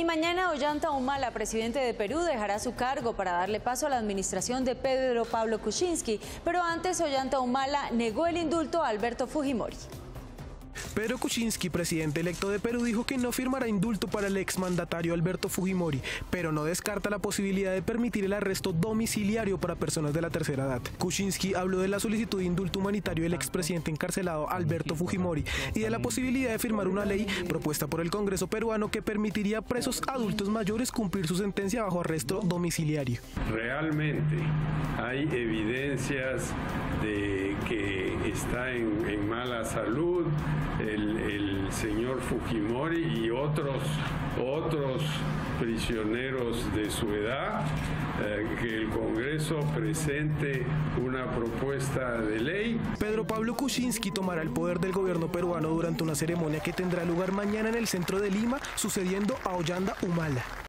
Y mañana Ollanta Humala, presidente de Perú, dejará su cargo para darle paso a la administración de Pedro Pablo Kuczynski. Pero antes Ollanta Humala negó el indulto a Alberto Fujimori. Pedro Kuczynski, presidente electo de Perú, dijo que no firmará indulto para el exmandatario Alberto Fujimori, pero no descarta la posibilidad de permitir el arresto domiciliario para personas de la tercera edad. Kuczynski habló de la solicitud de indulto humanitario del expresidente encarcelado Alberto Fujimori y de la posibilidad de firmar una ley propuesta por el Congreso peruano que permitiría a presos adultos mayores cumplir su sentencia bajo arresto domiciliario. Realmente hay evidencias de que está en, en mala salud, el, señor Fujimori y otros, otros prisioneros de su edad, eh, que el Congreso presente una propuesta de ley. Pedro Pablo Kuczynski tomará el poder del gobierno peruano durante una ceremonia que tendrá lugar mañana en el centro de Lima, sucediendo a Ollanda Humala.